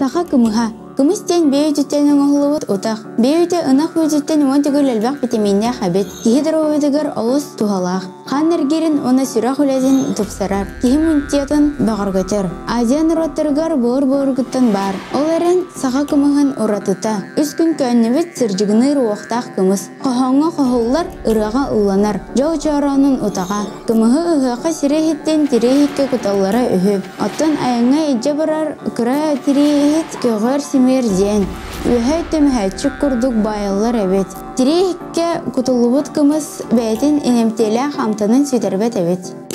Саха кымыха. Кымыс тен бейүтүттен оңолубут утах. Бейүтө ынах үтүттен уон түгүл элбак витаминне хабет. Кихи дровыдыгар олус тухалах. Хан эргерин оны сүрах үлезин тупсарар. Кихи мунтиятын бағар көтөр. Азиян роттыргар буыргыттан бар. Ол эрен саха кымыхын уратыта. Үс күн көннебит сыржыгыны руохтах кымыс. Қохоңға қохуллар ырага ылланар. Жол чаранын утага. Кымыхы ыһыака сирехиттен тирехикке куталлара үһүп. Оттон айыңа иже барар кыра тирехит көгөр симерден. Үһә төмһәчик курдук байыллар эбет. Тирехикке кутулубут кымыс бәйтин инемтеле хамтанын сүтербет эбет.